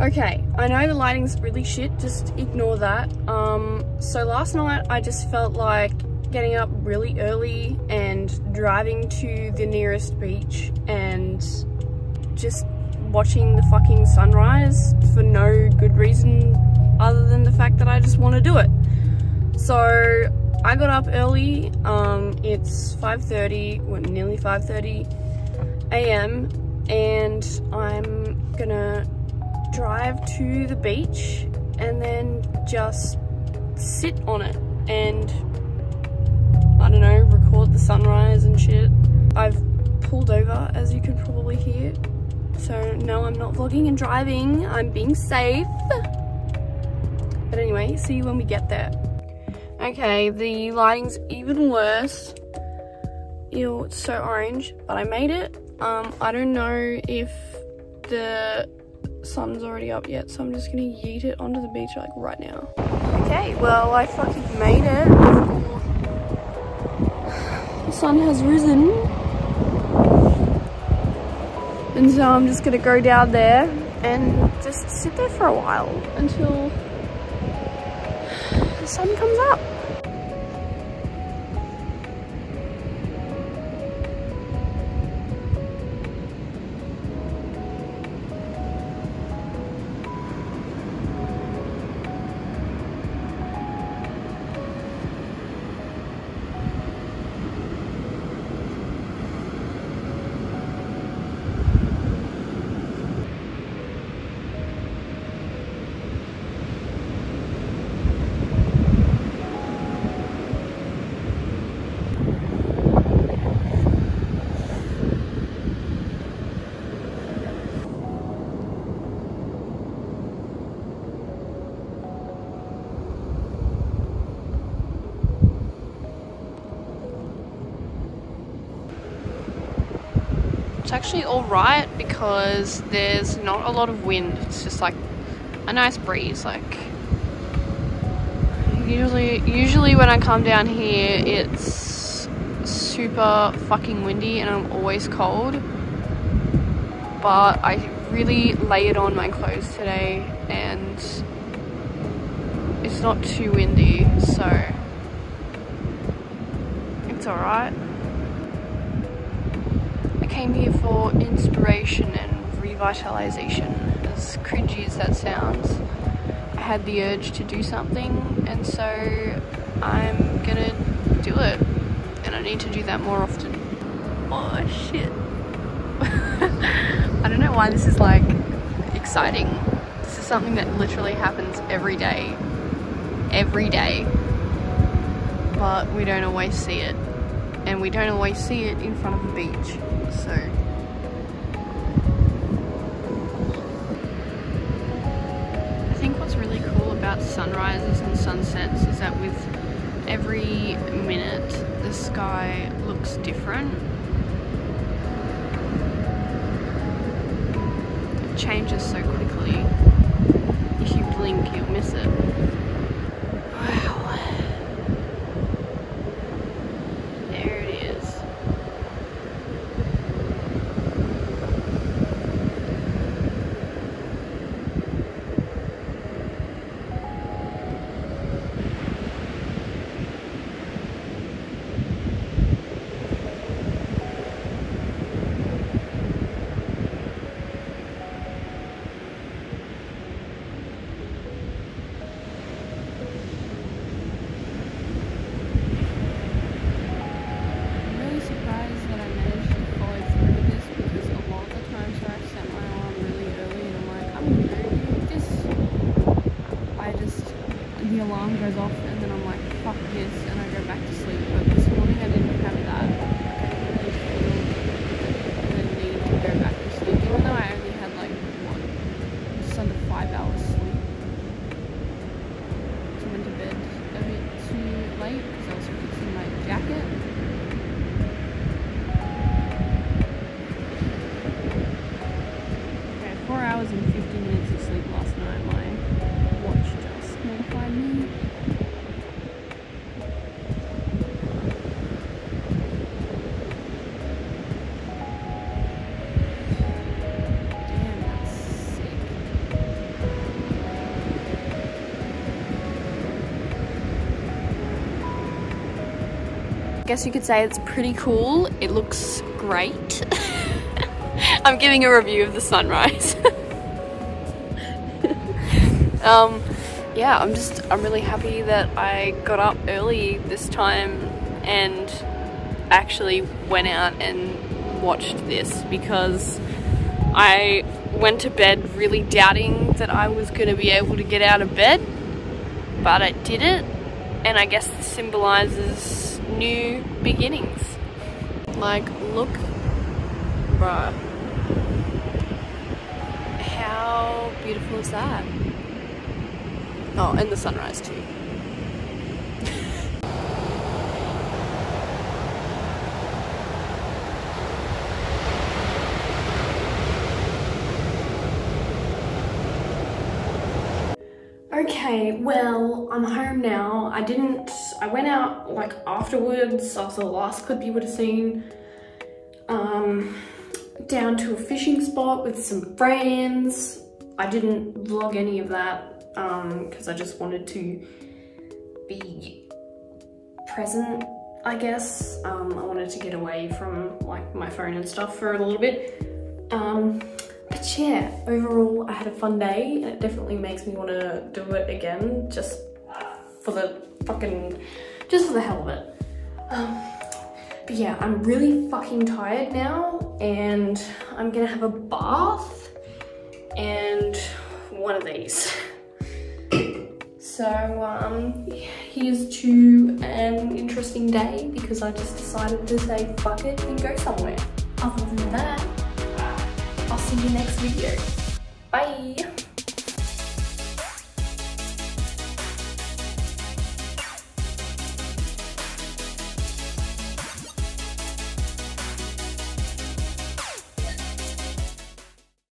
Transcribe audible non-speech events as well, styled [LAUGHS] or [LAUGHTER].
Okay, I know the lighting's really shit, just ignore that. Um, so last night I just felt like getting up really early and driving to the nearest beach and just watching the fucking sunrise for no good reason other than the fact that I just want to do it. So I got up early, um, it's 5.30, well, nearly 5.30 a.m. and I'm gonna drive to the beach and then just sit on it and I don't know, record the sunrise and shit. I've pulled over as you can probably hear. So no, I'm not vlogging and driving, I'm being safe. But anyway, see you when we get there. Okay, the lighting's even worse. Ew, it's so orange, but I made it. Um, I don't know if the sun's already up yet, so I'm just gonna yeet it onto the beach like right now. Okay, well, I fucking made it. The sun has risen. And so I'm just gonna go down there and just sit there for a while until the sun comes up. It's actually alright because there's not a lot of wind. It's just like a nice breeze. Like usually, usually when I come down here, it's super fucking windy and I'm always cold. But I really layered on my clothes today and it's not too windy, so it's alright came here for inspiration and revitalization. As cringy as that sounds, I had the urge to do something, and so I'm gonna do it. And I need to do that more often. Oh shit. [LAUGHS] I don't know why this is like exciting. This is something that literally happens every day. Every day. But we don't always see it. And we don't always see it in front of the beach so. I think what's really cool about sunrises and sunsets is that with every minute the sky looks different. It changes so quickly. If you blink you'll miss it [SIGHS] the alarm goes off and then I'm like, fuck this, and I go back to sleep. But this morning I didn't have that. I didn't really feel the need to go back to sleep, even though I only had like, one, just under five hours sleep. So I went to bed a bit too late because I was fixing my jacket. Okay, four hours and 15 minutes. Guess you could say it's pretty cool. It looks great. [LAUGHS] I'm giving a review of the sunrise. [LAUGHS] um, yeah, I'm just, I'm really happy that I got up early this time and actually went out and watched this because I went to bed really doubting that I was going to be able to get out of bed, but I did it, and I guess this symbolizes new beginnings. Like, look, bruh, how beautiful is that? Oh, and the sunrise too. Okay, well, I'm home now. I didn't, I went out like afterwards after the last clip you would have seen, um, down to a fishing spot with some friends. I didn't vlog any of that because um, I just wanted to be present, I guess. Um, I wanted to get away from like my phone and stuff for a little bit. Um, but yeah, overall I had a fun day and it definitely makes me want to do it again just for the fucking, just for the hell of it. Um, but yeah, I'm really fucking tired now and I'm gonna have a bath and one of these. [COUGHS] So um, here's to an interesting day because I just decided to say fuck it and go somewhere. Other than that, I'll see you next video. Bye!